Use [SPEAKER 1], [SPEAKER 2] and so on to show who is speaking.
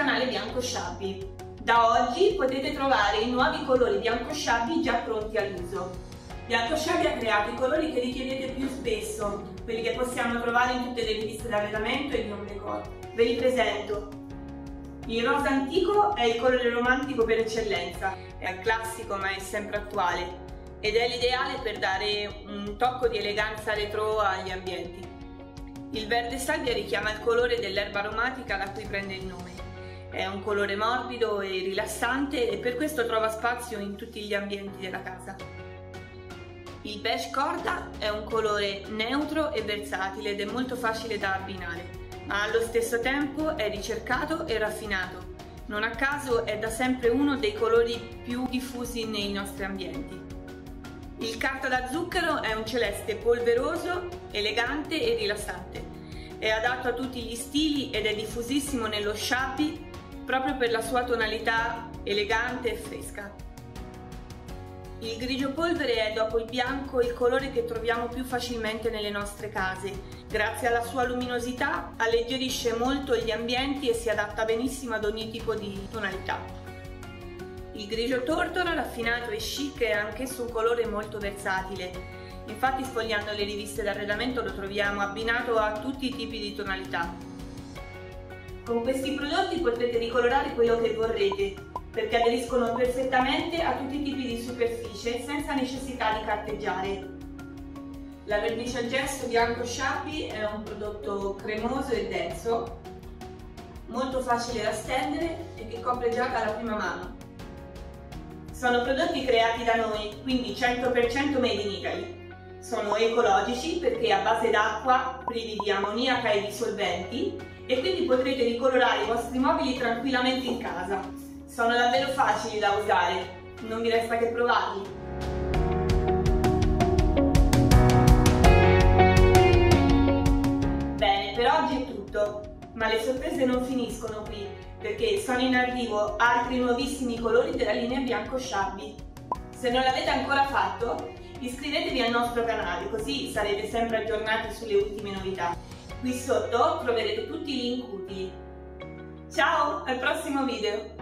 [SPEAKER 1] bianco sciabbi. Da oggi potete trovare i nuovi colori bianco sciabbi già pronti all'uso. Bianco sciabbi ha creato i colori che richiedete più spesso, quelli che possiamo trovare in tutte le riviste d'arredamento e di home decor. Ve li presento. Il rosa antico è il colore romantico per eccellenza, è classico ma è sempre attuale ed è l'ideale per dare un tocco di eleganza retro agli ambienti. Il verde sabbia richiama il colore dell'erba aromatica da cui prende il nome. È un colore morbido e rilassante e per questo trova spazio in tutti gli ambienti della casa. Il beige corda è un colore neutro e versatile ed è molto facile da abbinare, ma allo stesso tempo è ricercato e raffinato. Non a caso è da sempre uno dei colori più diffusi nei nostri ambienti. Il carta da zucchero è un celeste polveroso, elegante e rilassante. È adatto a tutti gli stili ed è diffusissimo nello shabby proprio per la sua tonalità elegante e fresca. Il grigio polvere è, dopo il bianco, il colore che troviamo più facilmente nelle nostre case. Grazie alla sua luminosità alleggerisce molto gli ambienti e si adatta benissimo ad ogni tipo di tonalità. Il grigio tortora, raffinato e chic, è anch'esso un colore molto versatile. Infatti sfogliando le riviste d'arredamento lo troviamo abbinato a tutti i tipi di tonalità. Con questi prodotti potrete ricolorare quello che vorrete, perché aderiscono perfettamente a tutti i tipi di superficie senza necessità di carteggiare. La vernice al gesso bianco Sharpie è un prodotto cremoso e denso, molto facile da stendere e che copre già dalla prima mano. Sono prodotti creati da noi, quindi 100% made in Italy. Sono ecologici perché a base d'acqua, privi di ammoniaca e di solventi, e quindi potrete ricolorare i vostri mobili tranquillamente in casa. Sono davvero facili da usare, non vi resta che provarli. Bene, per oggi è tutto, ma le sorprese non finiscono qui perché sono in arrivo altri nuovissimi colori della linea bianco Shabby. Se non l'avete ancora fatto, iscrivetevi al nostro canale così sarete sempre aggiornati sulle ultime novità. Qui sotto troverete tutti i link utili. Ciao, al prossimo video!